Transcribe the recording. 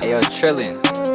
Hey yo, Trillin'.